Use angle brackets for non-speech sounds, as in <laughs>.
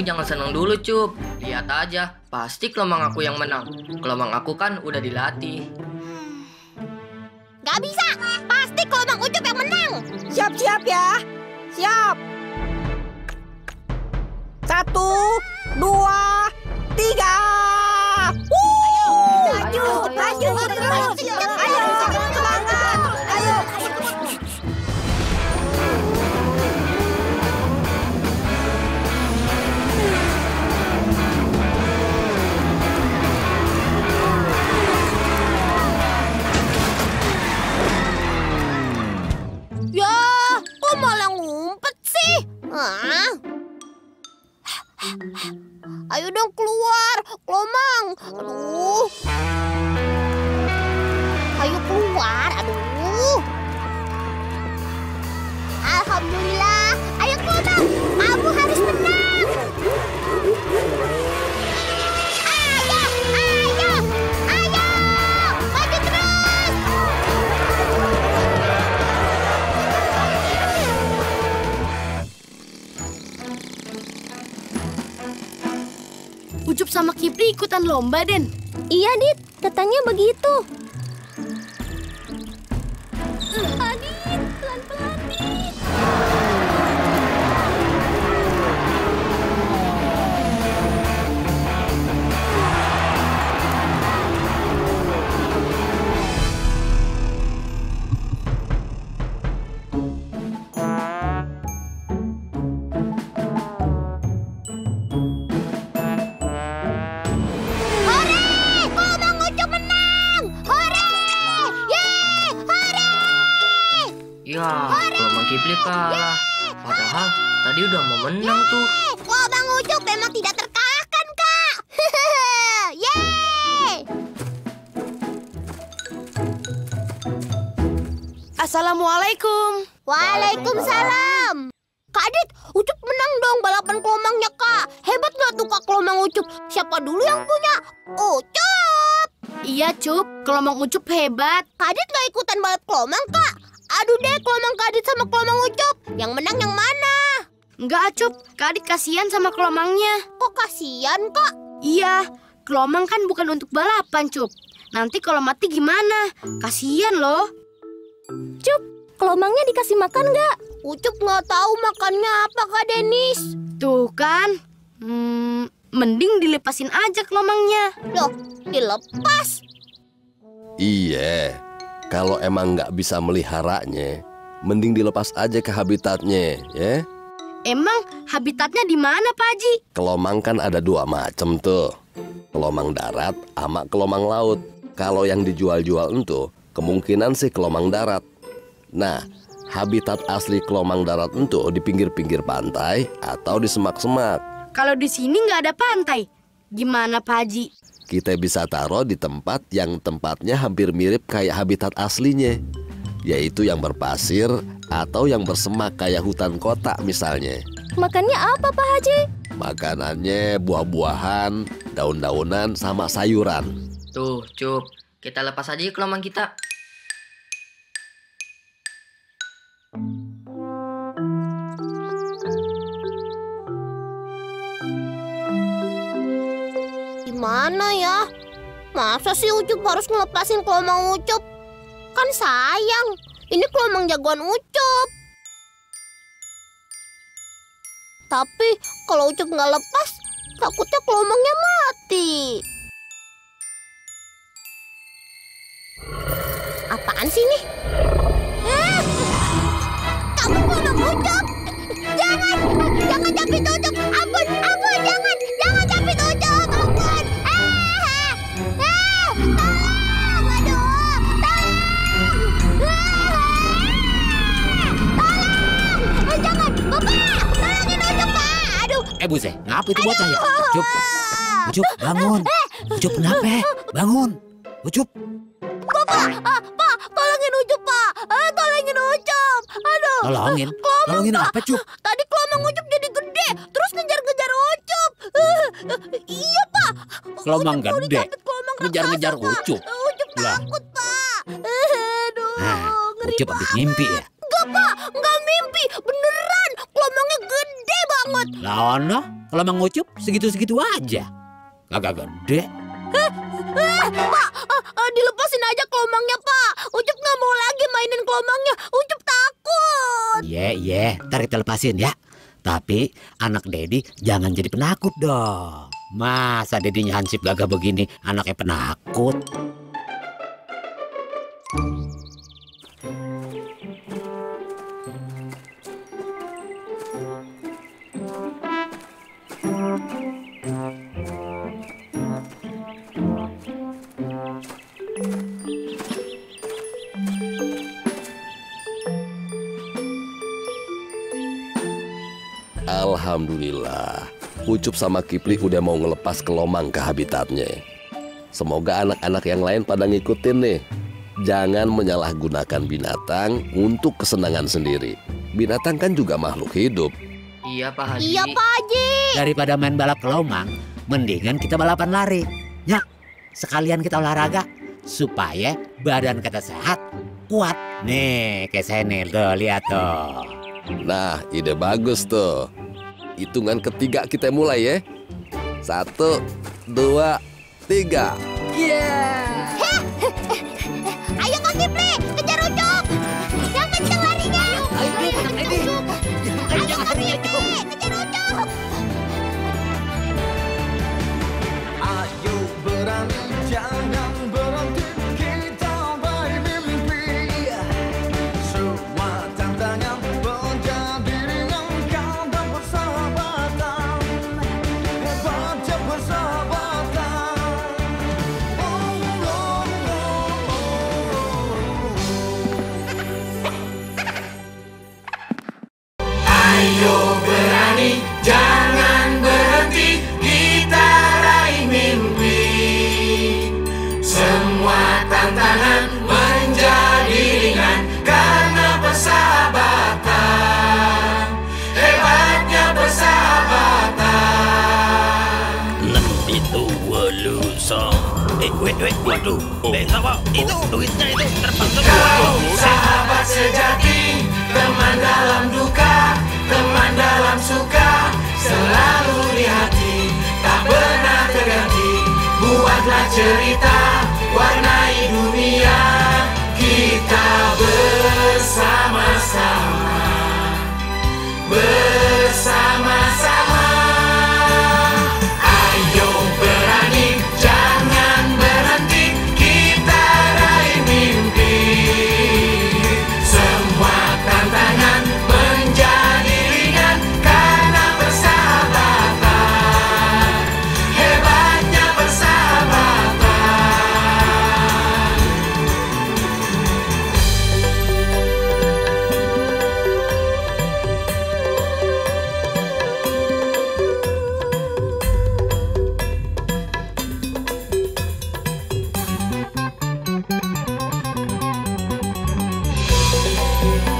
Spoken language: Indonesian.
Kamu jangan senang dulu, Cup. Lihat aja, pasti kelomang aku yang menang. Kelomang aku kan udah dilatih. Gak bisa, pasti kelomang Ucup yang menang. Siap-siap ya. Siap. Satu, dua, tiga. Wuh! Maju, maju terus. Ayo, Ayo dong keluar, kelomang. Aduh. Ayo keluar, aduh. Alhamdulillah. Ucup sama Kipri ikutan lomba, Den. Iya, Dit. Katanya begitu. Kipli kalah. Padahal tadi udah mau menang tuh. Kelomang Ucup memang tidak terkalahkan, Kak. <laughs> Yeay! Assalamualaikum. Waalaikumsalam. Kak Adit, Ucup menang dong balapan kelomangnya, Kak. Hebat nggak tuh, Kak, kelomang Ucup? Siapa dulu yang punya? Ucup! Iya, Cup. Kelomang Ucup hebat. Kak Adit nggak ikutan balap kelomang, Kak. Aduh deh, kelomang Kak Adit sama kelomang Ucup. Yang menang yang mana? Enggak, Cup. Kak Adit kasihan sama kelomangnya. Kok kasihan, Kak? Iya, kelomang kan bukan untuk balapan, Cup. Nanti kalau mati gimana? Kasihan loh. Cup, kelomangnya dikasih makan nggak? Ucup nggak tahu makannya apa, Kak Denis. Tuh kan. Hmm, mending dilepasin aja kelomangnya. Loh, dilepas. Iya, kalau emang nggak bisa meliharanya, mending dilepas aja ke habitatnya, ya. Emang habitatnya di mana, Pak Haji? Kelomang kan ada dua macam tuh, kelomang darat sama kelomang laut. Kalau yang dijual-jual itu, kemungkinan sih kelomang darat. Nah, habitat asli kelomang darat itu di pinggir-pinggir pantai atau di semak-semak. Kalau di sini nggak ada pantai. Gimana, Pak Haji? Kita bisa taruh di tempat yang tempatnya hampir mirip kayak habitat aslinya, yaitu yang berpasir atau yang bersemak kayak hutan kota misalnya. Makannya apa, Pak Haji? Makanannya buah-buahan, daun-daunan, sama sayuran. Tuh, Cup. Kita lepas aja kelomang kita. Gimana ya? Masa sih Ucup harus ngelepasin kelomang Ucup? Kan sayang. Ini kelomang jagoan Ucup. Tapi kalau Ucup nggak lepas, takutnya kelomangnya mati. Apaan sih nih? Eh, kamu kelomang Ucup? Jangan, jangan capit Ucup. Itu bocah ya? Ucup, Ucup bangun. Ucup kenapa? Bangun. Ucup, Bapak, ah, Pak, tolongin Ucup, Pak. Eh, tolongin Ucup. Aduh. tolongin. Kelomang, Tolongin Pak. apa, Cup? Tadi kelomang Ucup jadi gede, terus ngejar-ngejar Ucup. Eh, iya, Pak. Kelomang Ucup gede? Ngejar-ngejar. Ucup? Ucup takut, Pak. Aduh, Nah, ngeri Ucup habis mimpi ya? Enggak, Pak. Enggak mimpi. Beneran. Banget. Lah ono, kalau Mang Ucup segitu-segitu aja. Kagak gede. Ah, dilepasin aja kelomangnya, Pak. Ucup nggak mau lagi mainin kelomangnya. Ucup takut. Iya, iya, ntar kita lepasin ya. Tapi anak Dedi jangan jadi penakut dong. Masa Dedinya Hansip gagah begini, anaknya penakut. Alhamdulillah, Ucup sama Kipli udah mau ngelepas kelomang ke habitatnya. Semoga anak-anak yang lain pada ngikutin nih. Jangan menyalahgunakan binatang untuk kesenangan sendiri. Binatang kan juga makhluk hidup. Iya Pak Haji. Iya, Pak Haji. Daripada main balap kelomang, mendingan kita balapan lari. Ya, sekalian kita olahraga supaya badan kita sehat, kuat. Nih, kayak saya nih, tuh lihat tuh. Nah, ide bagus tuh. Hitungan ketiga kita mulai ya. Satu, dua, tiga. Ayo tantangan menjadi ringan karena persahabatan. Hebatnya persahabatan. itu walusa. Eh, wait, wait, waduh. Eh, apa? Itu duitnya itu terbang semua. Kau sahabat sejati, teman dalam duka, teman dalam suka, selalu di hati, tak pernah terganti. Buatlah cerita,